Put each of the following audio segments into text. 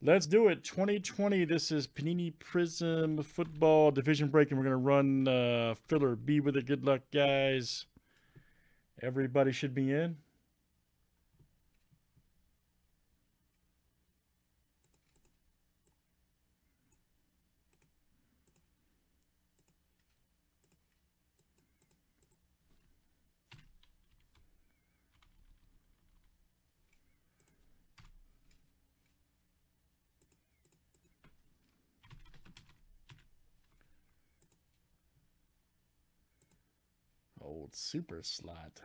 Let's do it. 2020. This is Panini Prizm Football Division Break, and we're going to run uh, filler B with it. Good luck, guys. Everybody should be in. Old super slot.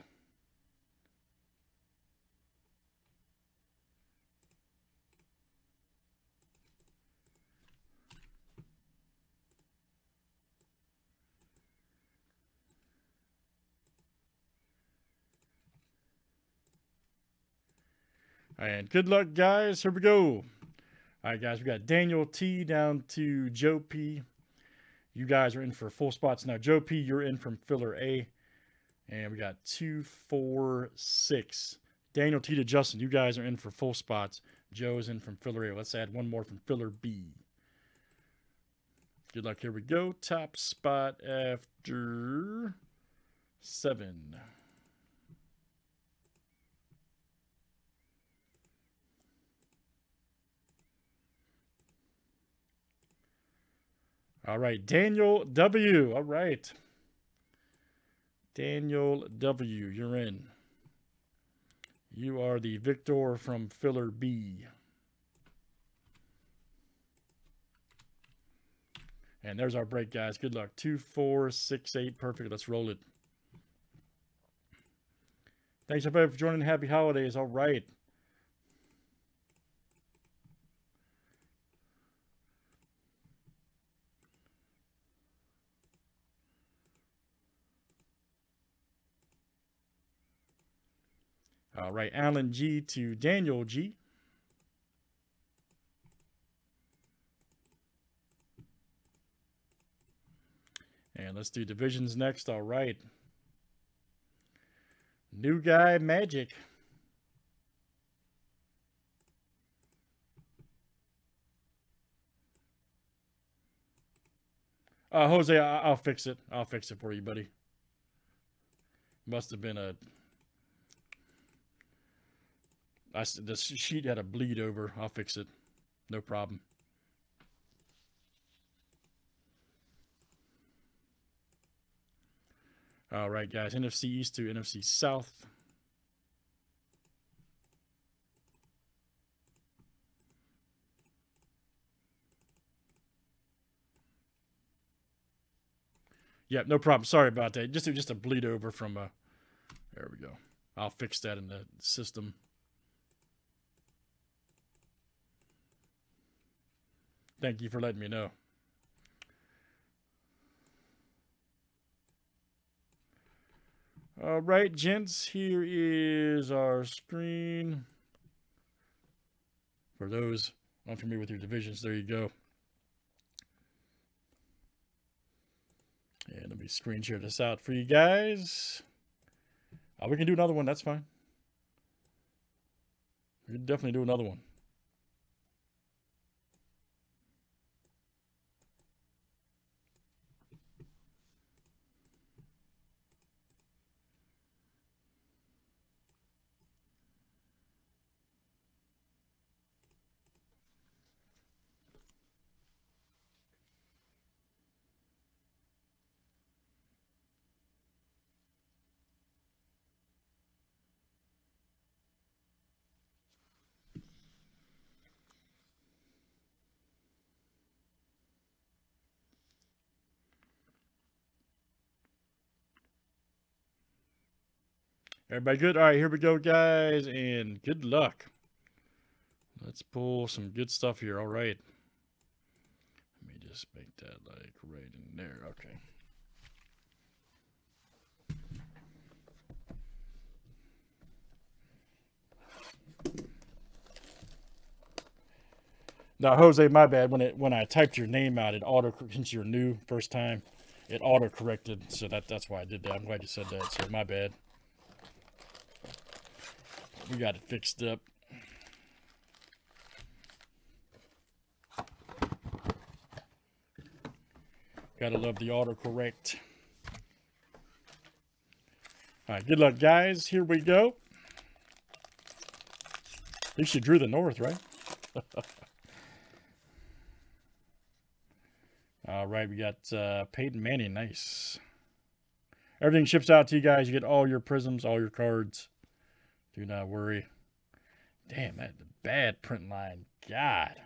And good luck, guys. Here we go. All right, guys, we got Daniel T down to Joe P. You guys are in for full spots now. Joe P, you're in from filler A. And we got two, four, six. Daniel T to Justin, you guys are in for full spots. Joe's in from filler A. Let's add one more from filler B. Good luck. Here we go. Top spot after seven. All right, Daniel W. All right. Daniel W., you're in. You are the victor from filler B. And there's our break, guys. Good luck. Two, four, six, eight. Perfect. Let's roll it. Thanks, everybody, for joining. Happy holidays. All right. All right, Alan G to Daniel G. And let's do divisions next. All right. New guy magic. Uh, Jose, I- will fix it. I'll fix it for you, buddy. Must have been a I, the sheet had a bleed over. I'll fix it. No problem. All right, guys. NFC East to NFC South. Yeah, no problem. Sorry about that. Just just a bleed over from uh there we go. I'll fix that in the system. Thank you for letting me know. All right, gents, here is our screen. For those unfamiliar with your divisions, there you go. And let me screen share this out for you guys. Oh, we can do another one. That's fine. We can definitely do another one. Everybody good? All right, here we go, guys, and good luck. Let's pull some good stuff here. All right. Let me just make that like right in there. Okay. Now, Jose, my bad. When it when I typed your name out, it auto since you're new first time, it auto corrected. So that that's why I did that. I'm glad you said that. So my bad. We got it fixed up. Gotta love the autocorrect. Alright, good luck guys. Here we go. At least you drew the north, right? all right, we got uh, Peyton Manning. Nice. Everything ships out to you guys. You get all your prisms, all your cards. Do not worry. Damn, that bad print line. God.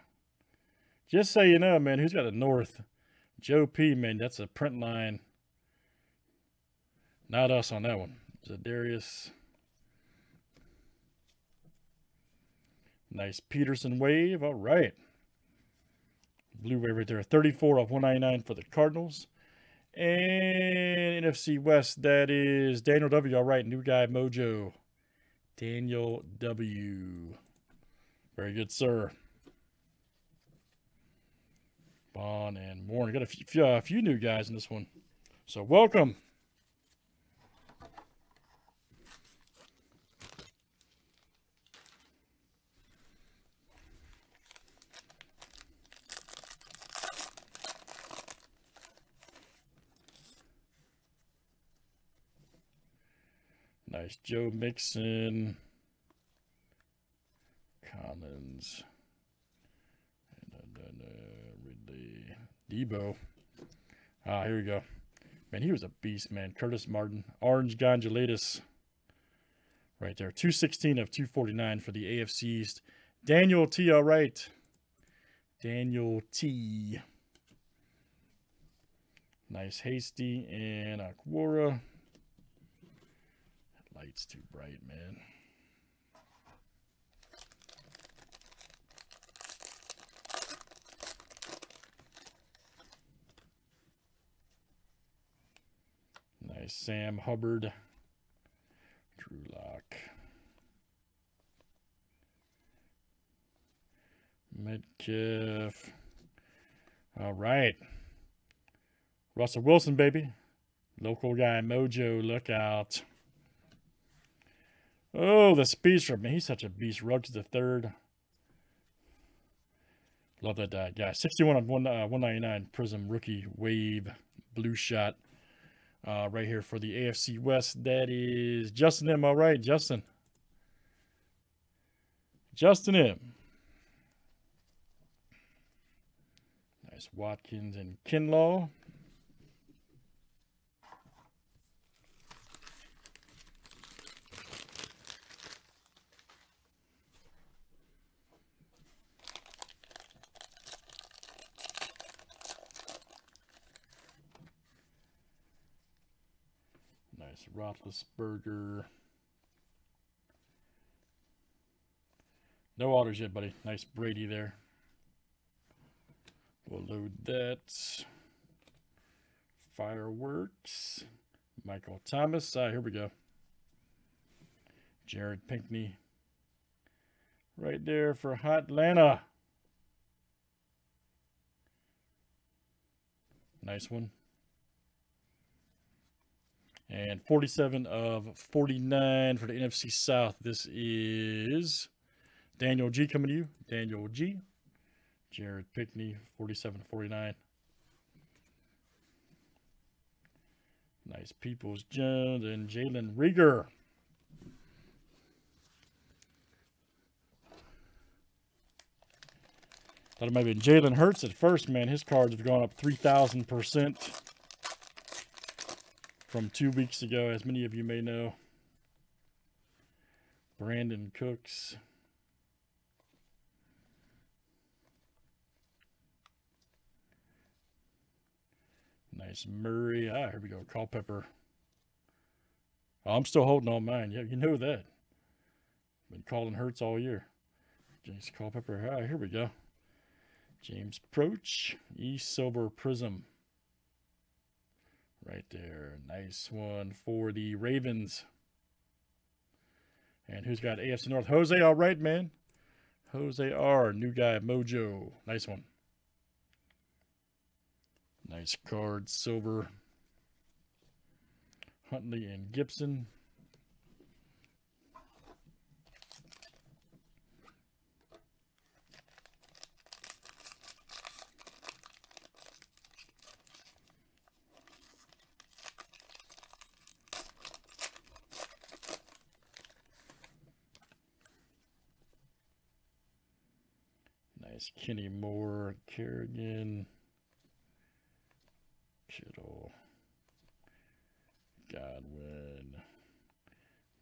Just so you know, man, who's got the north? Joe P, man, that's a print line. Not us on that one. Za'Darius. Nice Peterson wave. All right. Blue wave right there. 34 of 199 for the Cardinals. And NFC West, that is Daniel W. All right, new guy, Mojo. Daniel W. Very good, sir. Bon and Warren. Got a few, a uh, few new guys in this one. So welcome. Nice Joe Mixon. Collins. and another Ridley Debo. Ah, here we go. Man, he was a beast, man. Curtis Martin. Orange Gondolatus. Right there. 216 of 249 for the AFC East. Daniel T. All right. Daniel T. Nice Hasty and Okwara. Light's too bright, man. Nice Sam Hubbard. Drew Lock. Metcalf. All right. Russell Wilson, baby. Local guy, Mojo, look out. Oh, the speedster, man. He's such a beast. Ruggs the third. Love that uh, guy. 61 on one, uh, 199 Prizm rookie wave blue shot uh, right here for the AFC West. That is Justin M. All right, Justin. Justin M. Nice Watkins and Kinlaw. Nice Roethlisberger. No autos yet, buddy. Nice Brady there. We'll load that. Fireworks. Michael Thomas. Uh, here we go. Jared Pinkney. Right there for Hot Atlanta. Nice one. And 47 of 49 for the NFC South. This is Daniel G coming to you. Daniel G. Jared Pinkney, 47 49. Nice Peoples Jones and Jalen Reagor. Thought it might have been Jalen Hurts at first, man. His cards have gone up 3,000% from two weeks ago, as many of you may know. Brandin Cooks. Nice Murray. Ah, here we go. Culpepper. I'm still holding on mine. Yeah, you know that. Been calling Hurts all year. James Culpepper. Ah, here we go. James Proch. E Silver Prizm. Right there. Nice one for the Ravens. And who's got AFC North? Jose, all right, man. Jose R. New guy, Mojo. Nice one. Nice card, silver. Huntley and Gibson. Nice. Kenny Moore, Kerrigan, Kittle, Godwin.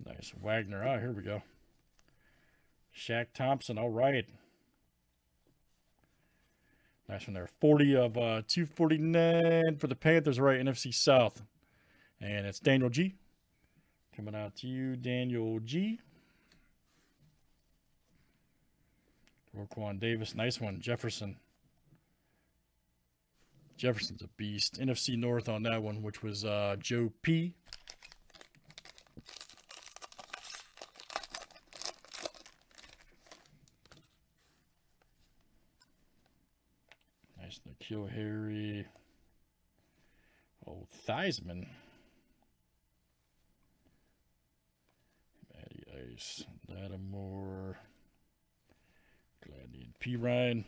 Nice. Wagner. Ah, here we go. Shaq Thompson. All right. Nice one there. 40 of uh, 249 for the Panthers. right? NFC South. And it's Daniel G. Coming out to you, Daniel G. Roquan Davis. Nice one. Jefferson. Jefferson's a beast. NFC North on that one, which was uh, Joe P. Nice N'Keal Harry. Oh, Theismann. Matty Ice. Lattimore. Gladian P. Ryan.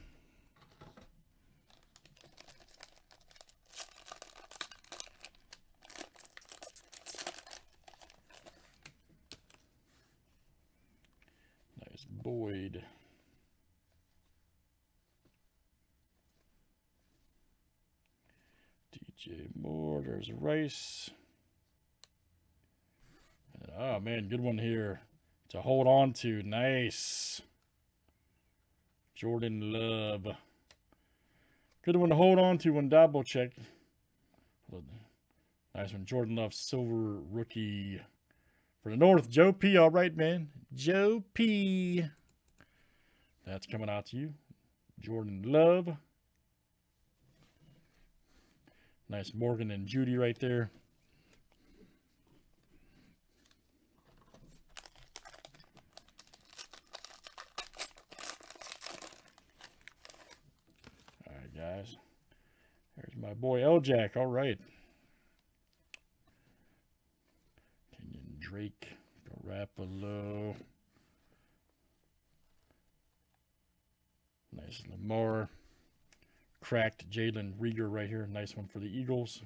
Nice Boyd. DJ Moore. There's Rice. And, oh, man, good one here to hold on to. Nice. Jordan Love. Good one to hold on to when double check. Nice one. Jordan Love, silver rookie for the North. Joe P. All right, man. Joe P. That's coming out to you. Jordan Love. Nice Morgan and Jeudy right there. All right, guys. There's my boy L-Jack. All right. Kenyon Drake, Garoppolo. Nice Lamar. Cracked Jalen Reagor right here. Nice one for the Eagles.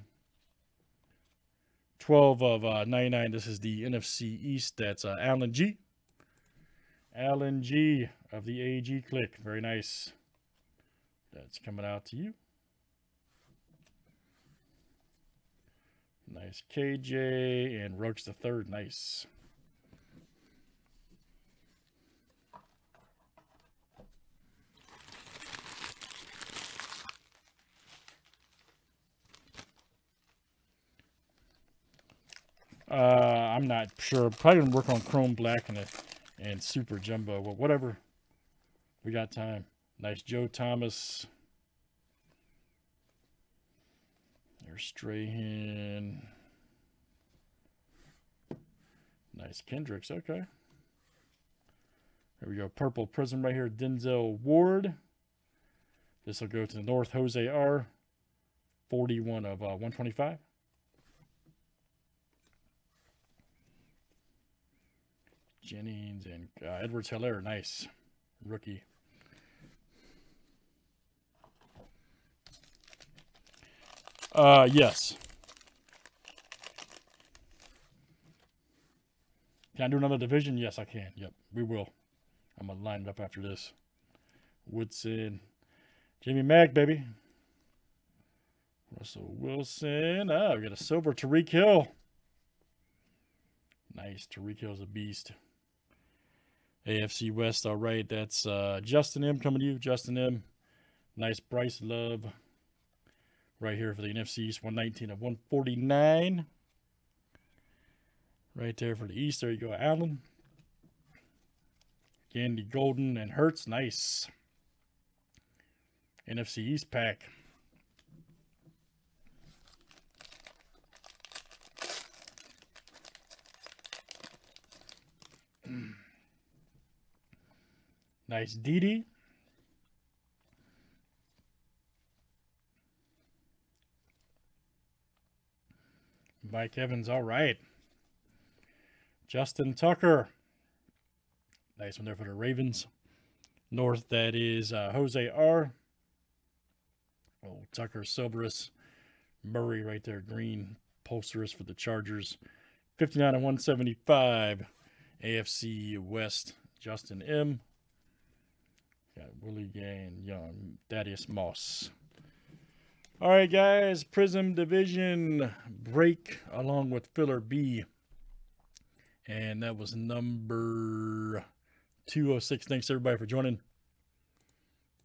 12 of uh, 99. This is the NFC East. That's uh, Alan G. Alan G of the AG Click. Very nice. That's coming out to you. Nice KJ and Roach the third. Nice. Uh, I'm not sure. Probably gonna work on Chrome Black and and Super Jumbo. Well, whatever. We got time. Nice Joe Thomas. There's Strahan. Nice Kendricks. Okay. There we go. Purple Prizm right here. Denzel Ward. This will go to the North. Jose R. 41 of uh, 125. Jennings and uh, Edwards Helaire. Nice. Rookie. Uh, yes. Can I do another division? Yes, I can. Yep, we will. I'm going to line it up after this. Woodson. Jamie Mack, baby. Russell Wilson. Oh, we got a silver Tyreek Hill. Nice. Tyreek Hill's a beast. AFC West, all right. That's uh, Justin M coming to you. Justin M. Nice Bryce Love. Right here for the NFC East, 119 of 149. Right there for the East. There you go, Allen. Gandy Golden and Hurts. Nice. NFC East pack. nice Didi. Mike Evans, all right. Justin Tucker. Nice one there for the Ravens. North, that is uh, Jose R. Oh, Tucker, Silverus. Murray right there, green. Posterous for the Chargers. 59 and 175. AFC West, Justin M. Got Willie Gay and Young, Thaddeus Moss. All right, guys, Prizm Division break along with filler B. And that was number 206. Thanks, everybody, for joining.